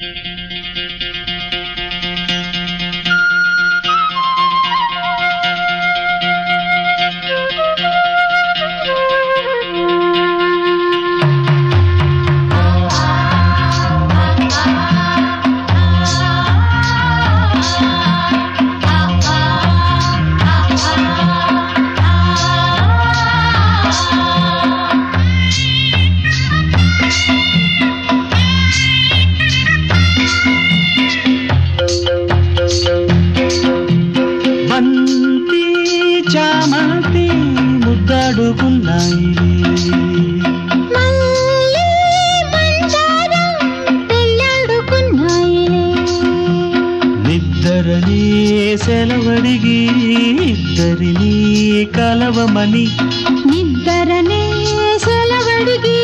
బంతి ముద్దాడుకున్నాయి మళ్ళీ సెలవడిగి ఇద్దరిని కలవమని. నిద్దరనే సెలవడిగి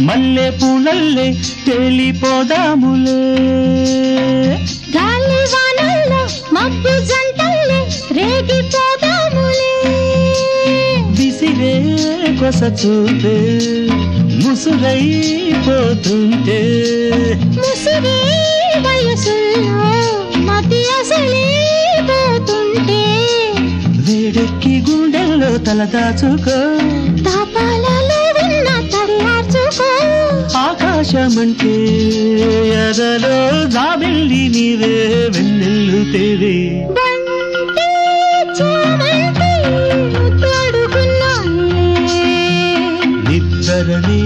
మల్లె పూలల్లే తేలిపోదాములే. గాలి వానల్లో మబ్బు జంటల్లే రేగిపోదాములే. విసిరే కొస చూపే ముసురైపోతుంటే. ముసిరి వయసుల్లో మతి అసలిపోతుంటే వేడెక్కి గుండెల్లో తల దాచుకో. తాపాలలో ఆకాశమంటే ఎదలో జాబిల్లి నీవే వెన్నెల్లు తేవే. నిద్దరని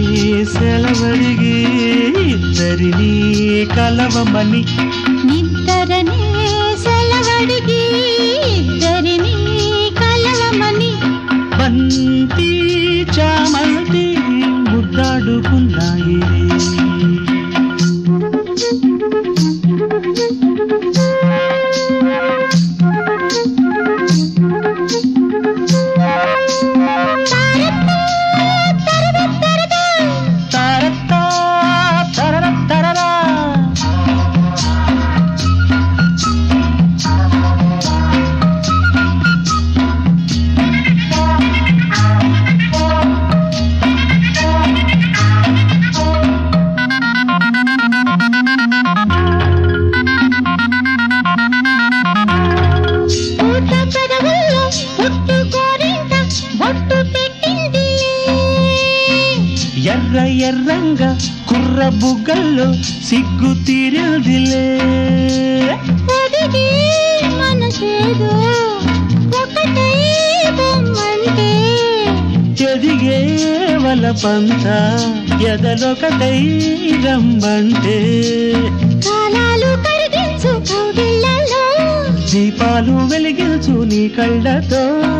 సెలవడిగి ఇద్దరిని కలవమని. నిద్దరనే సెలవడిగి ఇద్దరిని కలవమని. బంతి చామంతి ముద్దాడుకున్నాయి. friends. ఎర్ర ఎర్రంగా కుర్ర బుగ్గల్లో సిగ్గు తీరదిలే. ఒదిగి మనసేదో ఒకటై బొమ్మంటే. ఎదిగే వల పంత ఎదలొకటై రమ్మంటే కాలాలు కరిగించు కౌగిళ్ళలో. దీపాలు వెలిగించు నీ కళ్ళతో.